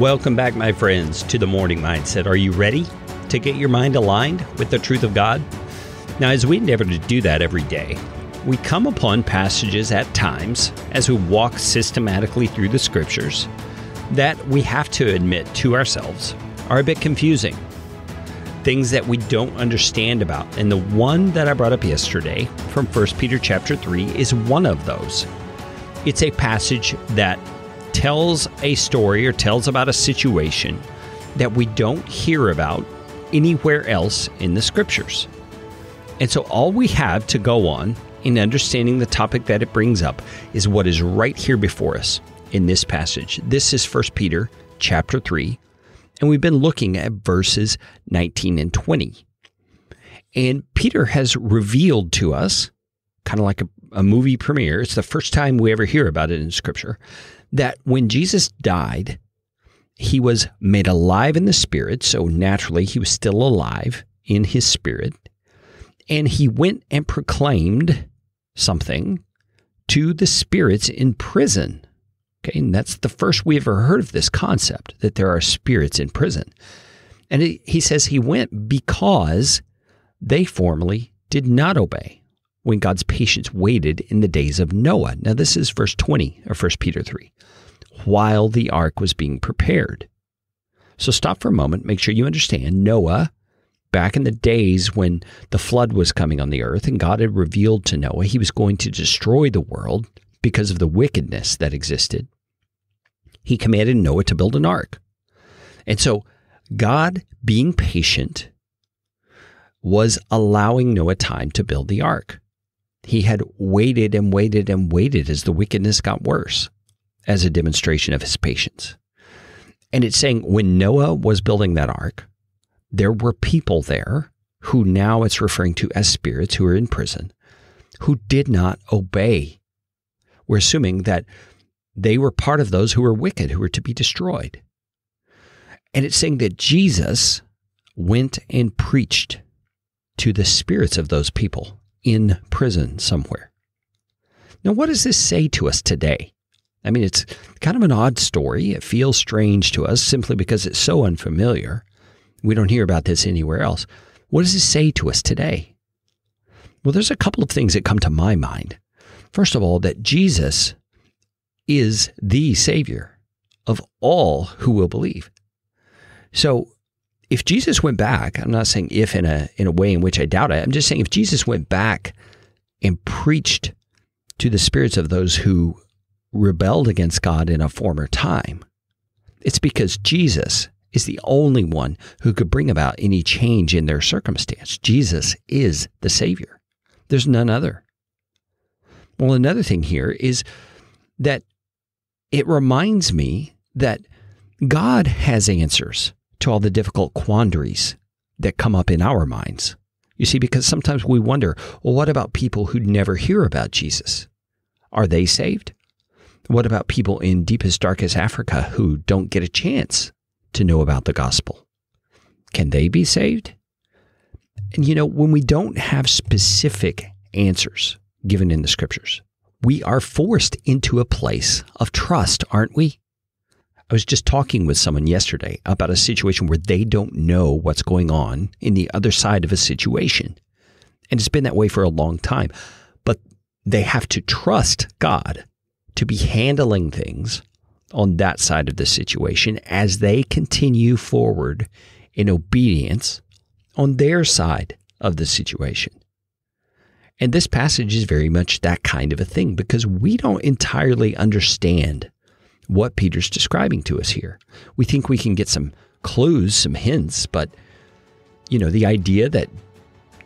Welcome back, my friends, to the Morning Mindset. Are you ready to get your mind aligned with the truth of God? Now, as we endeavor to do that every day, we come upon passages at times as we walk systematically through the scriptures that we have to admit to ourselves are a bit confusing. Things that we don't understand about. And the one that I brought up yesterday from 1 Peter chapter 3 is one of those. It's a passage that tells a story or tells about a situation that we don't hear about anywhere else in the scriptures. And so all we have to go on in understanding the topic that it brings up is what is right here before us in this passage. This is 1 Peter chapter 3, and we've been looking at verses 19 and 20. And Peter has revealed to us, kind of like a, a movie premiere, it's the first time we ever hear about it in Scripture, that when Jesus died, he was made alive in the spirit. So naturally, he was still alive in his spirit. And he went and proclaimed something to the spirits in prison. Okay, and that's the first we ever heard of this concept that there are spirits in prison. And he says he went because they formerly did not obey when God's patience waited in the days of Noah. Now, this is verse 20 of 1 Peter 3, while the ark was being prepared. So stop for a moment, make sure you understand Noah back in the days when the flood was coming on the earth and God had revealed to Noah he was going to destroy the world because of the wickedness that existed, he commanded Noah to build an ark. And so God, being patient, was allowing Noah time to build the ark. He had waited and waited and waited as the wickedness got worse as a demonstration of his patience. And it's saying when Noah was building that ark, there were people there who now it's referring to as spirits who are in prison who did not obey. We're assuming that they were part of those who were wicked, who were to be destroyed. And it's saying that Jesus went and preached to the spirits of those people in prison somewhere. Now, what does this say to us today? I mean, it's kind of an odd story. It feels strange to us simply because it's so unfamiliar. We don't hear about this anywhere else. What does this say to us today? Well, there's a couple of things that come to my mind. First of all, that Jesus is the Savior of all who will believe. So, if Jesus went back, I'm not saying if in a in a way in which I doubt it. I'm just saying if Jesus went back and preached to the spirits of those who rebelled against God in a former time, it's because Jesus is the only one who could bring about any change in their circumstance. Jesus is the Savior. There's none other. Well, another thing here is that it reminds me that God has answers to all the difficult quandaries that come up in our minds. You see, because sometimes we wonder, well, what about people who never hear about Jesus? Are they saved? What about people in deepest, darkest Africa who don't get a chance to know about the gospel? Can they be saved? And you know, when we don't have specific answers given in the scriptures, we are forced into a place of trust, aren't we? I was just talking with someone yesterday about a situation where they don't know what's going on in the other side of a situation. And it's been that way for a long time. But they have to trust God to be handling things on that side of the situation as they continue forward in obedience on their side of the situation. And this passage is very much that kind of a thing because we don't entirely understand what Peter's describing to us here. We think we can get some clues, some hints, but you know, the idea that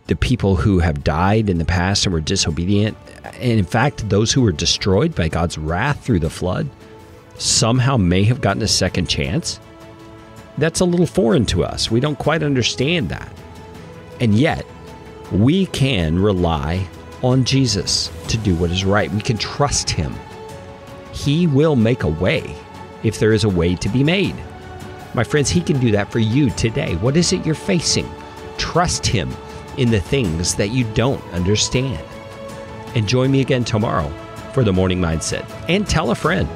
the people who have died in the past and were disobedient, and in fact, those who were destroyed by God's wrath through the flood, somehow may have gotten a second chance. That's a little foreign to us. We don't quite understand that. And yet, we can rely on Jesus to do what is right. We can trust him. He will make a way if there is a way to be made. My friends, he can do that for you today. What is it you're facing? Trust him in the things that you don't understand. And join me again tomorrow for the morning mindset. And tell a friend.